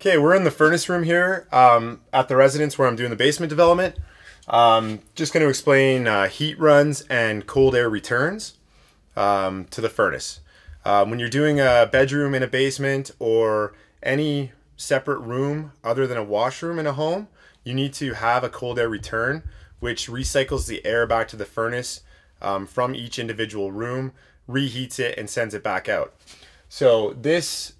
Okay, we're in the furnace room here um, at the residence where I'm doing the basement development. Um, just going to explain uh, heat runs and cold air returns um, to the furnace. Um, when you're doing a bedroom in a basement or any separate room other than a washroom in a home, you need to have a cold air return, which recycles the air back to the furnace um, from each individual room, reheats it, and sends it back out. So this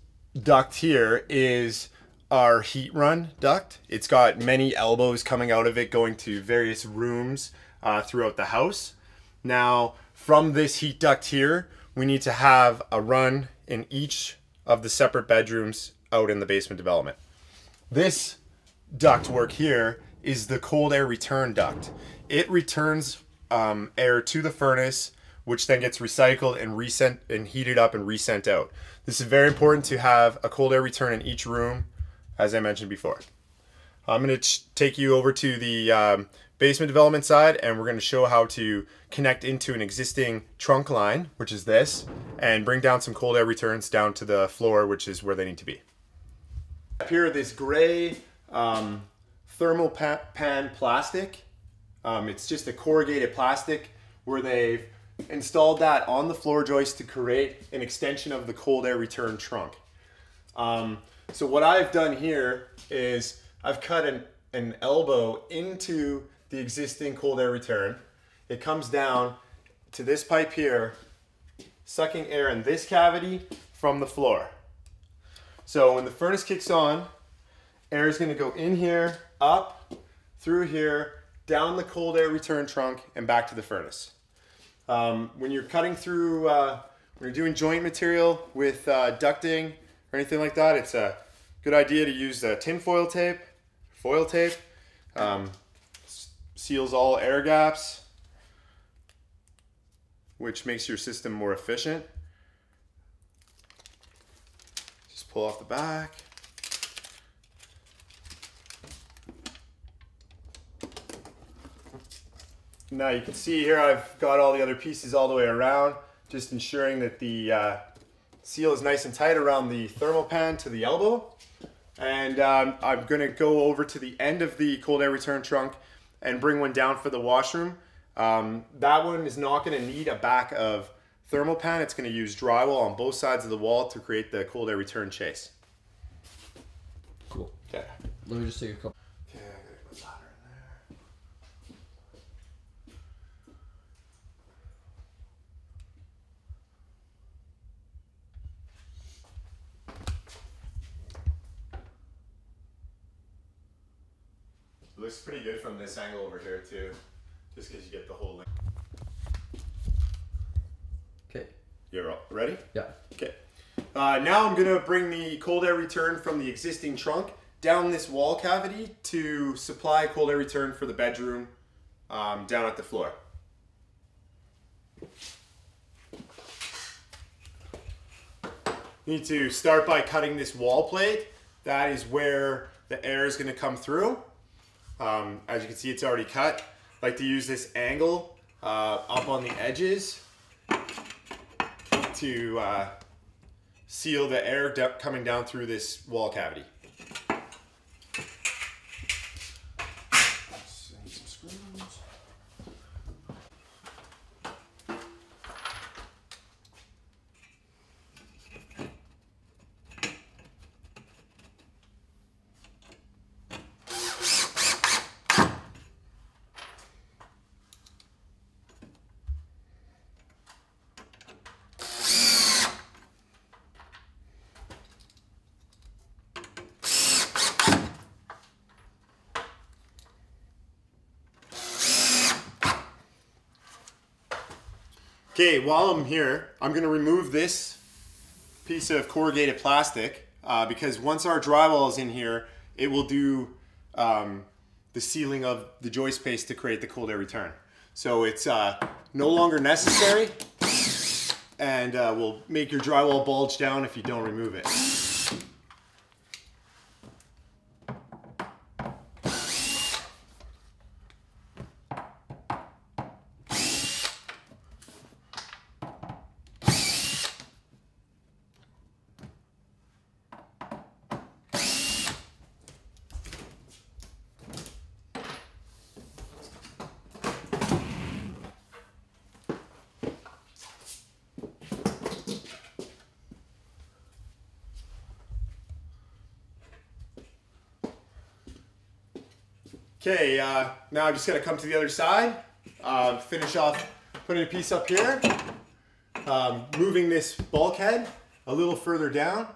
duct here is our heat run duct. It's got many elbows coming out of it going to various rooms uh, throughout the house. Now, from this heat duct here, we need to have a run in each of the separate bedrooms out in the basement development. This duct work here is the cold air return duct. It returns um, air to the furnace, which then gets recycled and resent and heated up and resent out. This is very important to have a cold air return in each room as I mentioned before. I'm going to take you over to the um, basement development side and we're going to show how to connect into an existing trunk line, which is this, and bring down some cold air returns down to the floor, which is where they need to be. Up here, this gray um, thermal pan plastic. Um, it's just a corrugated plastic where they've installed that on the floor joist to create an extension of the cold air return trunk. Um, so what I've done here is I've cut an, an elbow into the existing cold air return. It comes down to this pipe here, sucking air in this cavity from the floor. So when the furnace kicks on, air is gonna go in here, up, through here, down the cold air return trunk, and back to the furnace. Um, when you're cutting through, uh, when you're doing joint material with uh, ducting, or anything like that, it's a good idea to use tin foil tape, foil tape. Um, seals all air gaps, which makes your system more efficient. Just pull off the back. Now you can see here I've got all the other pieces all the way around, just ensuring that the uh, seal is nice and tight around the thermal pan to the elbow. And um, I'm gonna go over to the end of the cold air return trunk and bring one down for the washroom. Um, that one is not gonna need a back of thermal pan. It's gonna use drywall on both sides of the wall to create the cold air return chase. Cool. Okay. Let me just take a couple. Looks pretty good from this angle over here too, just because you get the whole length. Okay. You're all ready? Yeah. Okay. Uh, now I'm gonna bring the cold air return from the existing trunk down this wall cavity to supply cold air return for the bedroom um, down at the floor. Need to start by cutting this wall plate. That is where the air is gonna come through. Um, as you can see, it's already cut. I like to use this angle uh, up on the edges to uh, seal the air coming down through this wall cavity. Okay, while I'm here, I'm gonna remove this piece of corrugated plastic uh, because once our drywall is in here, it will do um, the sealing of the joist space to create the cold air return. So it's uh, no longer necessary and uh, will make your drywall bulge down if you don't remove it. Okay, uh, now I'm just gonna come to the other side, uh, finish off putting a piece up here, um, moving this bulkhead a little further down,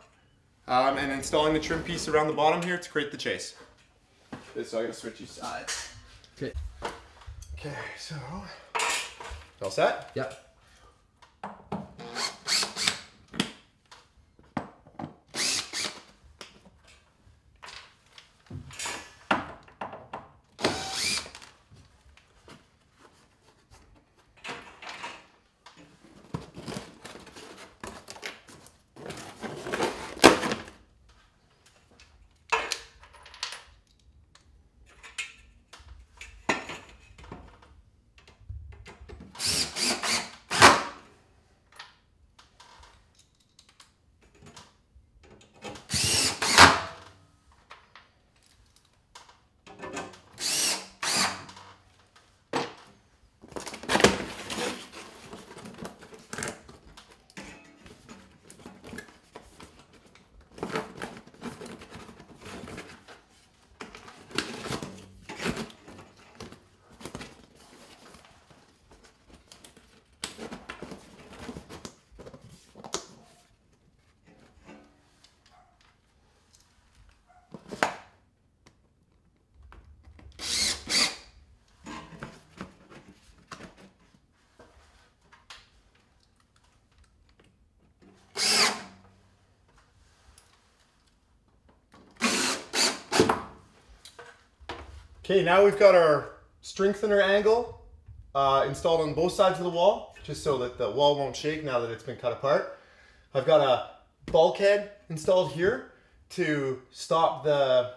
um, and installing the trim piece around the bottom here to create the chase. Okay, So I'm gonna switch you sides. Okay. Okay, so all set? Yep. Okay, now we've got our strengthener angle uh, installed on both sides of the wall, just so that the wall won't shake now that it's been cut apart. I've got a bulkhead installed here to stop the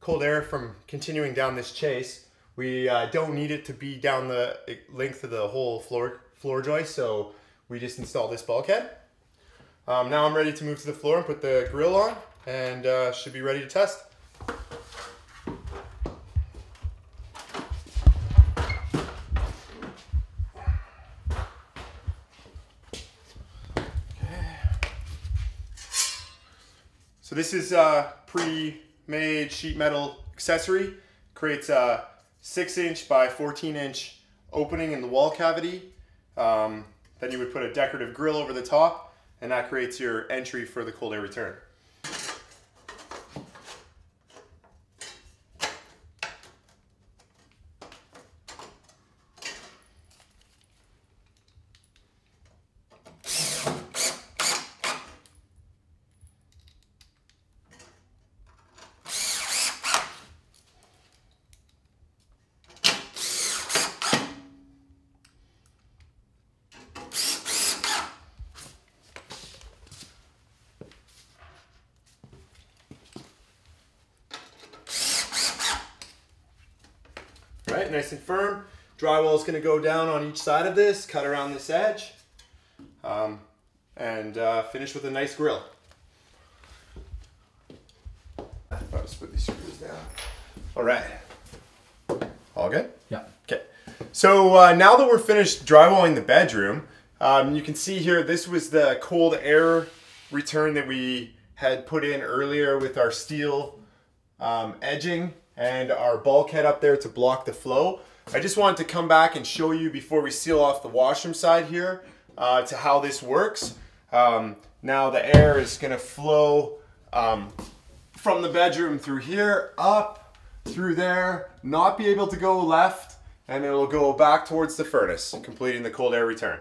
cold air from continuing down this chase. We uh, don't need it to be down the length of the whole floor, floor joist, so we just install this bulkhead. Um, now I'm ready to move to the floor and put the grill on and uh, should be ready to test. So this is a pre-made sheet metal accessory. Creates a six inch by 14 inch opening in the wall cavity. Um, then you would put a decorative grill over the top and that creates your entry for the cold air return. Right, nice and firm. Drywall is going to go down on each side of this, cut around this edge, um, and uh, finish with a nice grill. I'll just put these screws down. All right. All good? Yeah. Okay. So uh, now that we're finished drywalling the bedroom, um, you can see here this was the cold air return that we had put in earlier with our steel um, edging and our bulkhead up there to block the flow. I just wanted to come back and show you before we seal off the washroom side here uh, to how this works. Um, now the air is going to flow um, from the bedroom through here up through there, not be able to go left, and it'll go back towards the furnace, completing the cold air return.